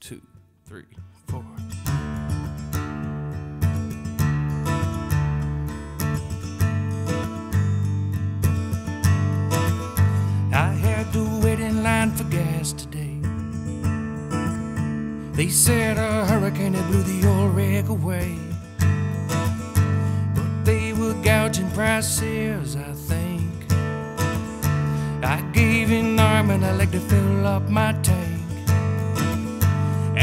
two, three, four. I had to wait in line for gas today. They said a hurricane had blew the oil rig away. But they were gouging prices, I think. I gave an arm and a leg to fill up my tank.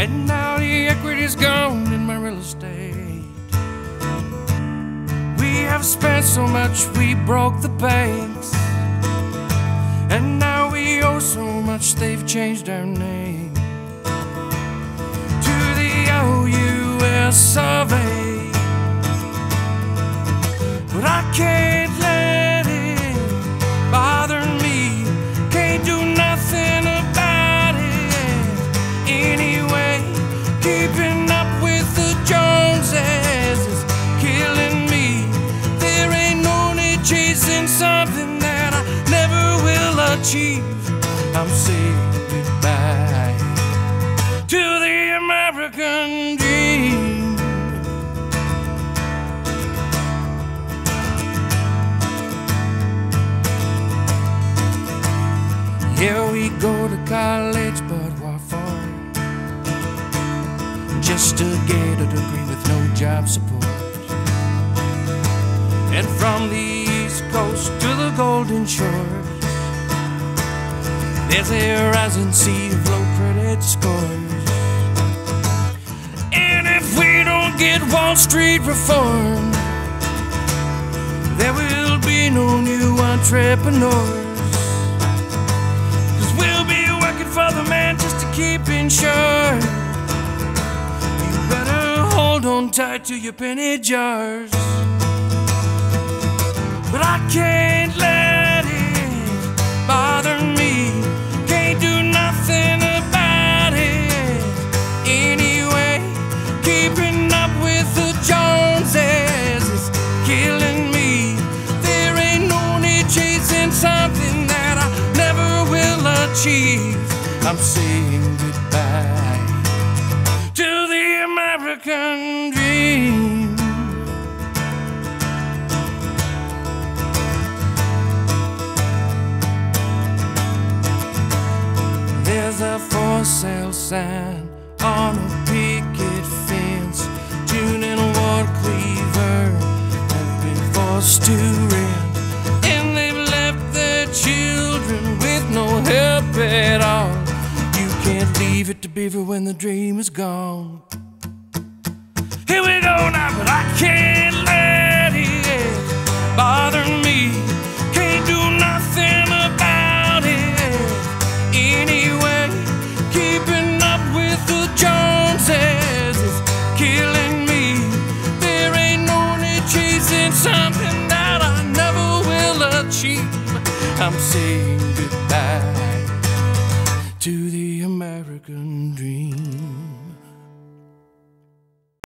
And now the equity's gone in my real estate. We have spent so much, we broke the banks. And now we owe so much, they've changed our name to the OUS something that I never will achieve. I'm saying goodbye to the American dream. Yeah, we go to college, but what for? Just to get a degree with no job support. And from the Golden Shores, there's a rising sea of low credit scores. And if we don't get Wall Street reformed, there will be no new entrepreneurs. Cause we'll be working for the man just to keep insured. You better hold on tight to your penny jars. Achieve. I'm saying goodbye to the American dream. There's a for sale sign on a picket can't leave it to Beaver when the dream is gone. Here we go now, but I can't let it bother me. Can't do nothing about it anyway. Keeping up with the Joneses is killing me. There ain't no need chasing something that I never will achieve. I'm saying goodbye dream.